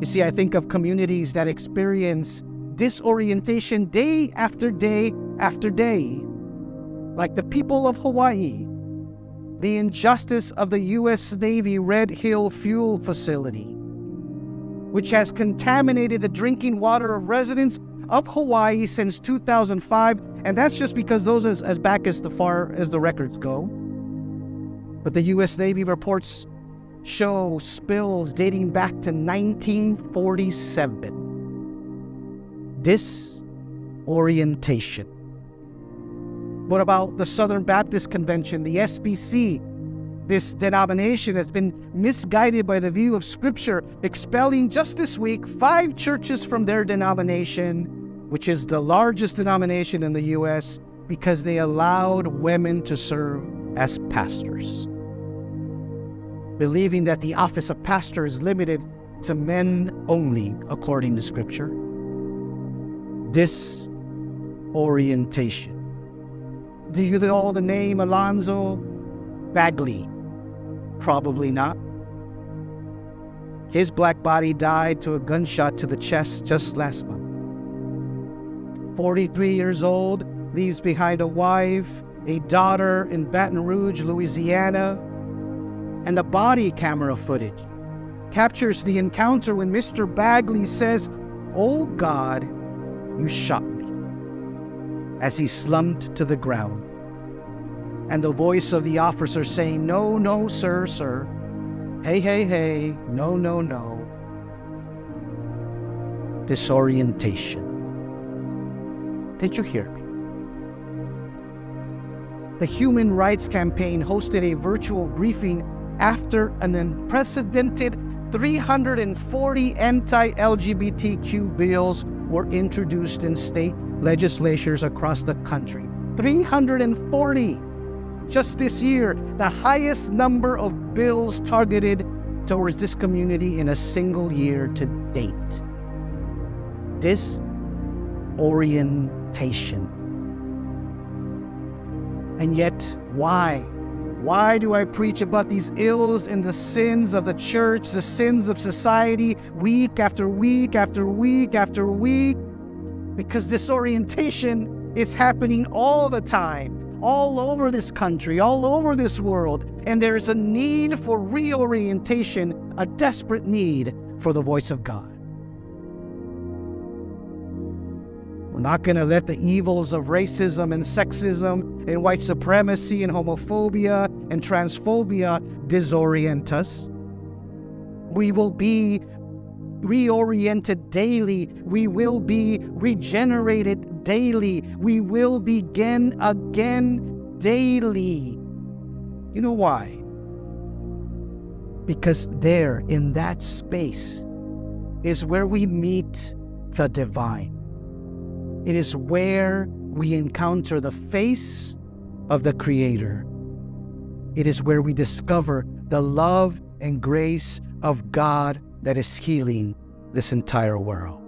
You see, I think of communities that experience disorientation day after day after day, like the people of Hawaii, the injustice of the U.S. Navy Red Hill fuel facility, which has contaminated the drinking water of residents of Hawaii since 2005, and that's just because those as, as back as the far as the records go. But the U.S. Navy reports show spills dating back to 1947. Disorientation. What about the Southern Baptist Convention, the SBC? This denomination has been misguided by the view of Scripture, expelling just this week five churches from their denomination, which is the largest denomination in the U.S., because they allowed women to serve as pastors believing that the office of pastor is limited to men only, according to Scripture. This orientation. Do you know the name Alonzo Bagley? Probably not. His black body died to a gunshot to the chest just last month. 43 years old, leaves behind a wife, a daughter in Baton Rouge, Louisiana, and the body camera footage captures the encounter when Mr. Bagley says, Oh God, you shot me, as he slumped to the ground. And the voice of the officer saying, No, no, sir, sir. Hey, hey, hey, no, no, no. Disorientation. Did you hear me? The Human Rights Campaign hosted a virtual briefing after an unprecedented 340 anti LGBTQ bills were introduced in state legislatures across the country. 340 just this year, the highest number of bills targeted towards this community in a single year to date. Disorientation. And yet, why? Why do I preach about these ills and the sins of the church, the sins of society, week after week after week after week? Because disorientation is happening all the time, all over this country, all over this world, and there is a need for reorientation, a desperate need for the voice of God. We're not going to let the evils of racism and sexism and white supremacy and homophobia and transphobia disorient us. We will be reoriented daily. We will be regenerated daily. We will begin again daily. You know why? Because there, in that space, is where we meet the divine. It is where we encounter the face of the Creator. It is where we discover the love and grace of God that is healing this entire world.